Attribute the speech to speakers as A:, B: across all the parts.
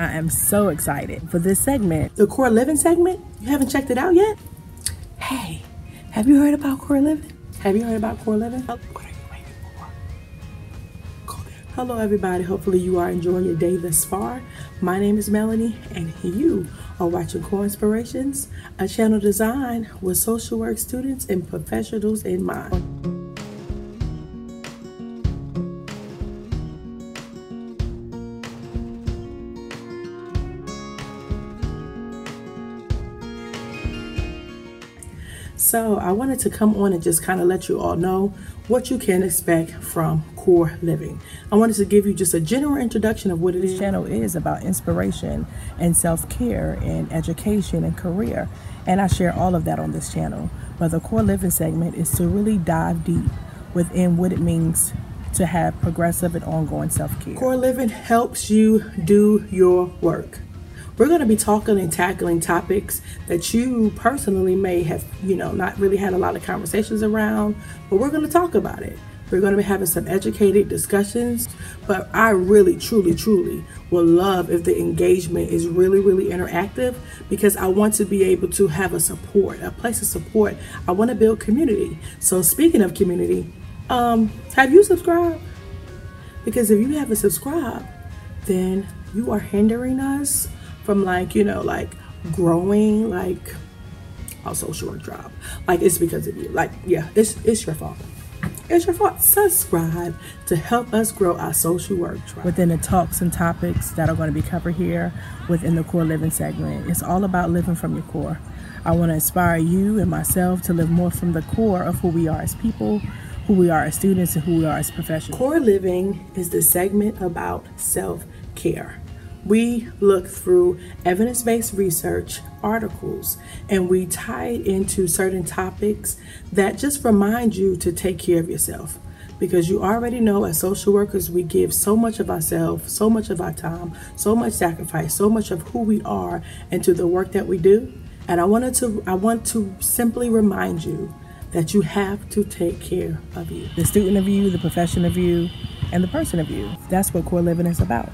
A: I am so excited for this segment. The Core Living segment? You haven't checked it out yet? Hey, have you heard about Core Living? Have you heard about Core Living? What are you waiting for? Hello, everybody. Hopefully, you are enjoying your day thus far. My name is Melanie, and you are watching Core Inspirations, a channel designed with social work students and professionals in mind. So I wanted to come on and just kind of let you all know what you can expect from Core Living. I wanted to give you just a general introduction of what. This channel is about inspiration and self-care and education and career. And I share all of that on this channel. But the Core Living segment is to really dive deep within what it means to have progressive and ongoing self-care. Core Living helps you do your work. We're going to be talking and tackling topics that you personally may have, you know, not really had a lot of conversations around, but we're going to talk about it. We're going to be having some educated discussions, but I really, truly, truly would love if the engagement is really, really interactive because I want to be able to have a support, a place of support. I want to build community. So, speaking of community, um, have you subscribed? Because if you haven't subscribed, then you are hindering us from like, you know, like growing like a social work job. Like it's because of you. Like, yeah, it's it's your fault. It's your fault. Subscribe to help us grow our social work tribe. Within the talks and topics that are going to be covered here within the core living segment, it's all about living from your core. I want to inspire you and myself to live more from the core of who we are as people, who we are as students, and who we are as professionals. Core living is the segment about self care we look through evidence based research, articles, and we tie it into certain topics that just remind you to take care of yourself. Because you already know, as social workers, we give so much of ourselves, so much of our time, so much sacrifice, so much of who we are into the work that we do. And I wanted to, I want to simply remind you that you have to take care of you. The student of you, the profession of you, and the person of you. That's what core living is about.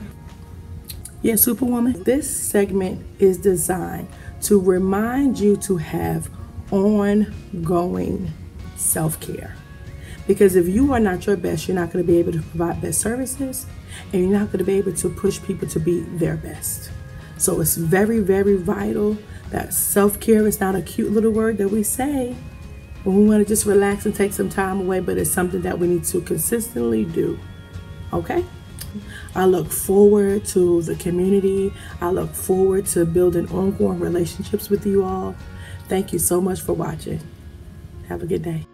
A: Yeah, Superwoman. This segment is designed to remind you to have ongoing self care. Because if you are not your best, you're not going to be able to provide best services and you're not going to be able to push people to be their best. So it's very, very vital that self care is not a cute little word that we say when we want to just relax and take some time away, but it's something that we need to consistently do. Okay? I look forward to the community. I look forward to building ongoing relationships with you all. Thank you so much for watching. Have a good day.